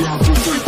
Yeah, I'm too freaky.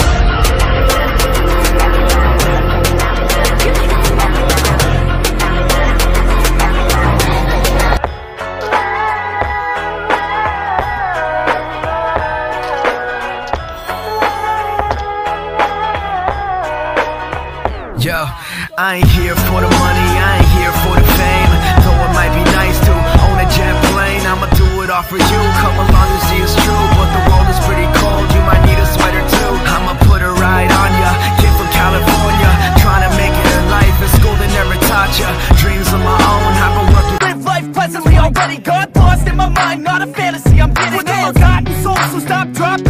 Yo, I ain't here for the money, I ain't here for the fame. Though it might be nice to own a jet plane, I'ma do it all for you. Come along and see it's true, but the world is pretty cold. You might need a sweater too. I'ma put a ride on ya. Kid from California, trying to make it in life. In school they never taught ya. Dreams of my own, I've been working. Live life pleasantly already Got lost in my mind, not a fantasy I'm getting With all gotten soul, so stop, drop,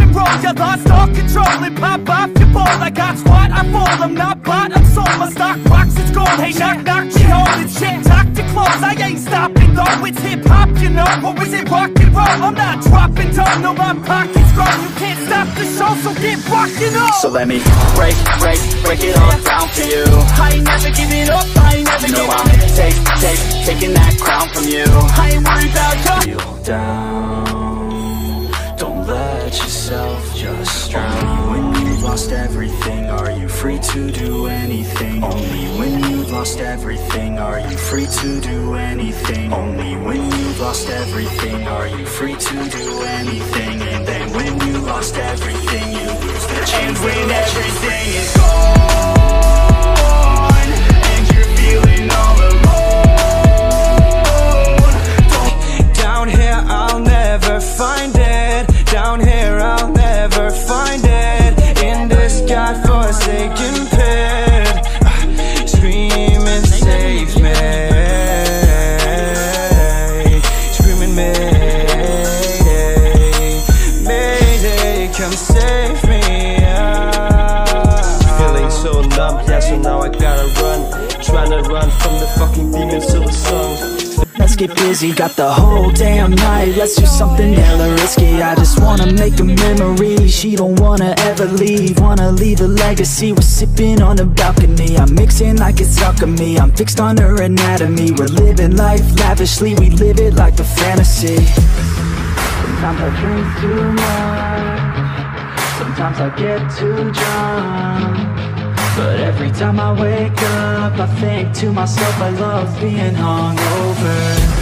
You lost all control? And pop off your ball I got squat, I fall, I'm not bought, I'm sold. My stock box is gold, hey knock, knock, she holding shit. Talk to close, I ain't stopping though. It's hip-hop, you know, or is it rock and roll? I'm not dropping down, no my pocket's grown You can't stop the show, so get rockin' on So let me break, break, break it all down for you. I ain't never giving up, I ain't never You know giving I'm take, take, taking that crown from you. I ain't worried about you Feel down let yourself just drown When you've lost everything Are you free to do anything? Only when you've lost everything Are you free to do anything? Only when you've lost everything Are you free to do anything? And then when you lost everything You lose the And when everything is gone so now I gotta run Trying to run from the fucking demons to the sun. Let's get busy, got the whole damn night. Let's do something hella risky. I just wanna make a memory. She don't wanna ever leave. Wanna leave a legacy. We're sipping on the balcony. I'm mixing like it's alchemy. I'm fixed on her anatomy. We're living life lavishly. We live it like a fantasy. Sometimes I drink too much. Sometimes I get too drunk every time I wake up, I think to myself I love being hungover